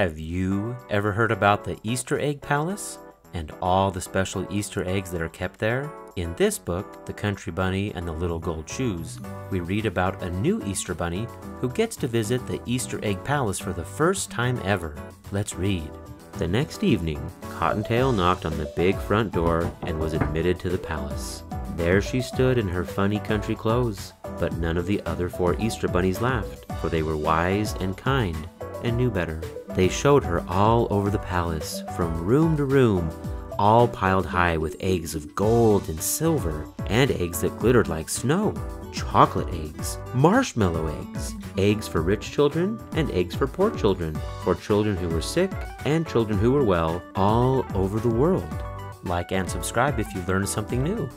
Have you ever heard about the Easter Egg Palace and all the special Easter eggs that are kept there? In this book, The Country Bunny and the Little Gold Shoes, we read about a new Easter Bunny who gets to visit the Easter Egg Palace for the first time ever. Let's read. The next evening, Cottontail knocked on the big front door and was admitted to the palace. There she stood in her funny country clothes, but none of the other four Easter bunnies laughed, for they were wise and kind and knew better. They showed her all over the palace, from room to room, all piled high with eggs of gold and silver, and eggs that glittered like snow, chocolate eggs, marshmallow eggs, eggs for rich children and eggs for poor children, for children who were sick and children who were well, all over the world. Like and subscribe if you learned something new.